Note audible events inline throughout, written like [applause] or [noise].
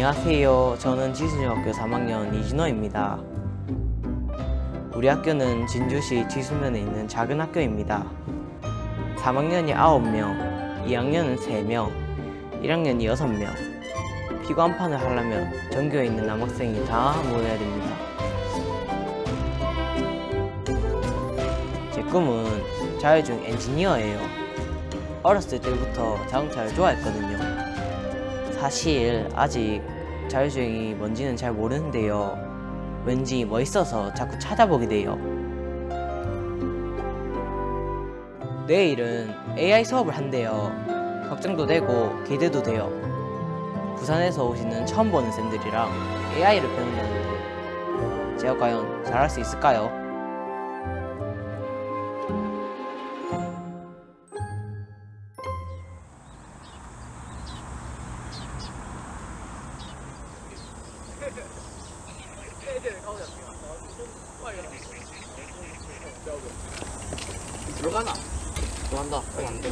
안녕하세요. 저는 지수중학교 3학년 이진호입니다. 우리 학교는 진주시 지수면에 있는 작은 학교입니다. 3학년이 9명, 2학년은 3명, 1학년이 6명. 피구 한 판을 하려면 전교에 있는 남학생이 다 모여야 됩니다. 제 꿈은 자율주행 엔지니어예요. 어렸을 때부터 자동차를 좋아했거든요. 사실 아직 자율주행이 뭔지는 잘 모르는데요. 왠지 멋있어서 자꾸 찾아보게 돼요. 내일은 AI 수업을 한대요. 걱정도 되고 기대도 돼요. 부산에서 오시는 처음 보는 쌤들이랑 AI를 배운다는데 제가 과연 잘할 수 있을까요? 들어가나? 들어간다. 안 돼.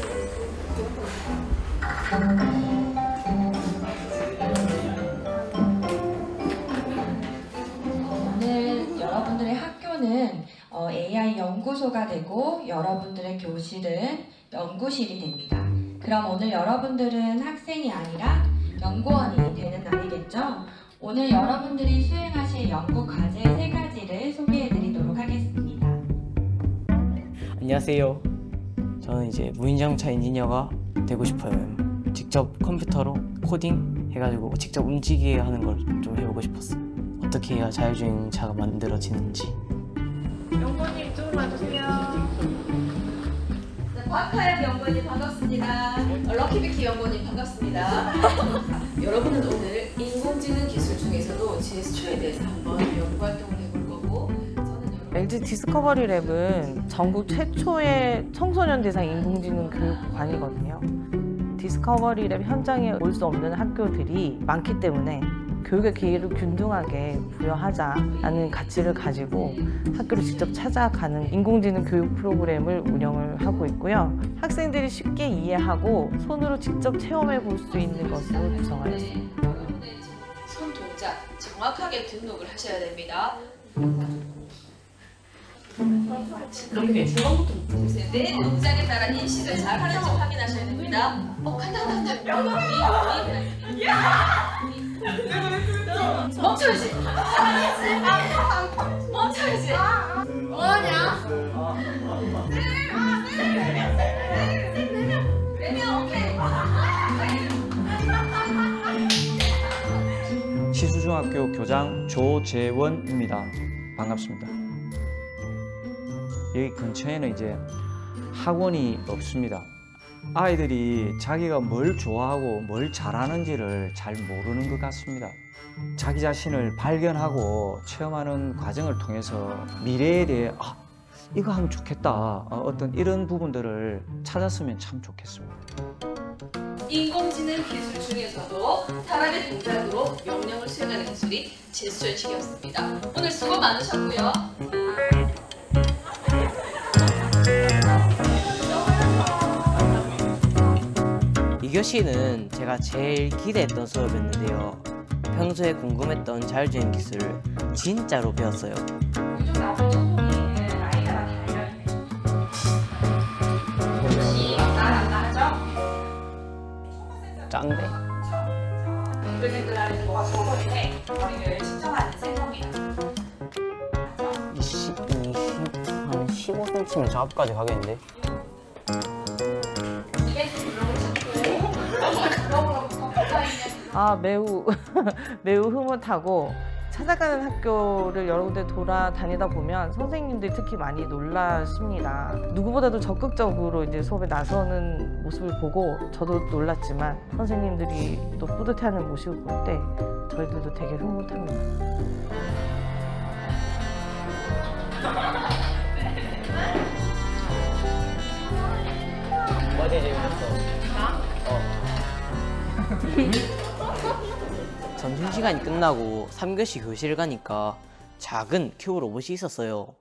오늘 여러분들의 학교는 어, AI 연구소가 되고 여러분들의 교실은 연구실이 됩니다. 그럼 오늘 여러분들은 학생이 아니라 연구원이 되는 날이겠죠? 오늘 여러분들이 수행하실 연구 과제 세 가지를 소개해 드리도록 하겠습니다. 안녕하세요. 저는 이제 무인자동차 엔지니어가 되고 싶어요. 직접 컴퓨터로 코딩 해가지고 직접 움직이게 하는 걸 좀 해보고 싶었어요. 어떻게 해야 자율주행차가 만들어지는지. 연구원님 이쪽으로 와주세요. 과학하약 연구원님 반갑습니다. 어, 럭키비키 연구원님 반갑습니다. [laughs] 여러분은 오늘 인공지능 기술 중에서도 제스처에 대해서 한번 연구 활동을 해볼 거고 LG 디스커버리 랩은 전국 최초의 청소년 대상 인공지능 교육관이거든요. 디스커버리 랩 현장에 올 수 없는 학교들이 많기 때문에 교육의 기회를 균등하게 부여하자라는 가치를 가지고 학교를 직접 찾아가는 인공지능 교육 프로그램을 운영을 하고 있고요. 학생들이 쉽게 이해하고 손으로 직접 체험해 볼 수 있는 것으로 구성하였습니다. 여러분의 손 동작 정확하게 등록을 하셔야 됩니다. 보세요. 내 동작에 따라 인식을 잘 하는지 확인하셔야 됩니다. 어, 간다, 간다, 간다. 뭐하냐? 네명 오케이. 시수중학교 교장 조재원입니다. 반갑습니다. 여기 근처에는 이제 학원이 없습니다. 아이들이 자기가 뭘 좋아하고 뭘 잘하는지를 잘 모르는 것 같습니다. 자기 자신을 발견하고 체험하는 과정을 통해서 미래에 대해 아, 이거 하면 좋겠다. 어, 어떤 이런 부분들을 찾았으면 참 좋겠습니다. 인공지능 기술 중에서도 사람의 동작으로 명령을 수행하는 기술이 제스처인식이었습니다. 오늘 수고 많으셨고요. 이 교시는 제가 제일 기대했던 수업이었는데요. 평소에 궁금했던 자율주행 기술을 진짜로 배웠어요. 짱대. 동글동글하는 뭐가 저번에 머리를 측정하는 센서입니다. 20, 20, 한 15cm면 저 앞까지 가겠는데? 아 매우 [laughs] 매우 흐뭇하고 찾아가는 학교를 여러 군데 돌아다니다 보면 선생님들이 특히 많이 놀라십니다. 누구보다도 적극적으로 이제 수업에 나서는 모습을 보고 저도 놀랐지만 선생님들이 또 뿌듯해하는 모습을 볼 때 저희들도 되게 흐뭇합니다. 어디 재밌었어? [laughs] 어. 점심시간이 끝나고 3교시 교실을 가니까 작은 큐브 로봇이 있었어요.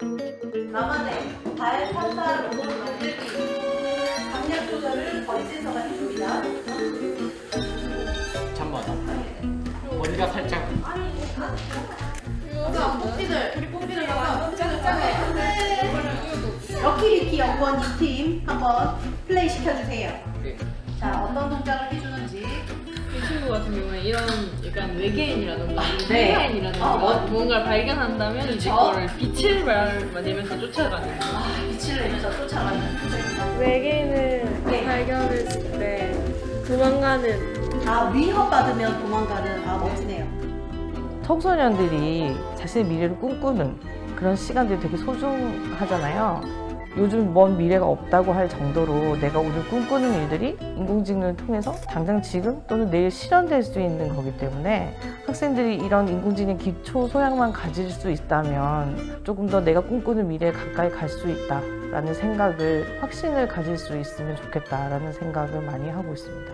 나만의 발 판사 로봇 만들기 강약 조절을 센서가 해줍니다. 잠깐만. 머리 우리가 살짝 럭키리키 연구원 2팀 한번 플레이 시켜주세요. 네. 자, 어떤 동작을 해주는지. 이 친구 같은 경우에 이런 약간 외계인이라던가 네. 세계인이라던가 어, 뭐- 뭔가를 발견한다면 이제 그쵸. 그거를 빛을 발- 내면서 쫓아가는 거. 아, 빛을 내면서 쫓아가는. 외계인을 네. 발견했을 때 도망가는 아, 위협받으면 도망가는. 아, 멋지네요. 청소년들이 자신의 미래를 꿈꾸는 그런 시간들이 되게 소중하잖아요. 요즘 먼 미래가 없다고 할 정도로 내가 오늘 꿈꾸는 일들이 인공지능을 통해서 당장 지금 또는 내일 실현될 수 있는 거기 때문에 학생들이 이런 인공지능 기초 소양만 가질 수 있다면 조금 더 내가 꿈꾸는 미래에 가까이 갈 수 있다라는 생각을 확신을 가질 수 있으면 좋겠다라는 생각을 많이 하고 있습니다.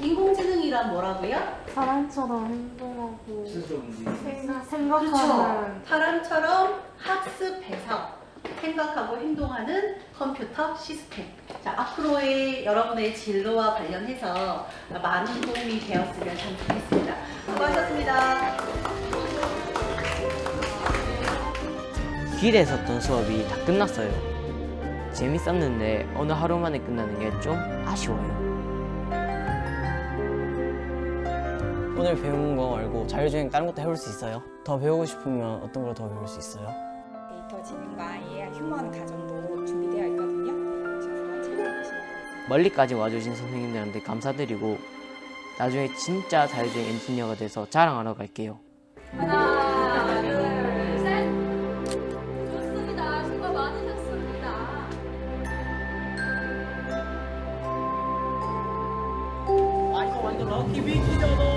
인공지능이란 뭐라고요? 사람처럼 행동하고 스스로 움직이는 생각, 그렇죠. 생각하는 사람처럼 학습해서 생각하고 행동하는 컴퓨터 시스템. 자, 앞으로의 여러분의 진로와 관련해서 많은 도움이 되었으면 참 좋겠습니다. 수고하셨습니다. 기대했었던 수업이 다 끝났어요. 재밌었는데 어느 하루 만에 끝나는 게 좀 아쉬워요. 오늘 배운 거 말고 자율주행 다른 것도 해볼 수 있어요? 더 배우고 싶으면 어떤 걸 더 배울 수 있어요? AI 휴먼 과정도 준비되어 있거든요. 멀리까지 와주신 선생님들한테 감사드리고 나중에 진짜 자율주행 엔지니어가 돼서 자랑하러 갈게요. 하나, 둘, 셋. 좋습니다. 수고 많으셨습니다. 아 이거 완전 럭키 비키죠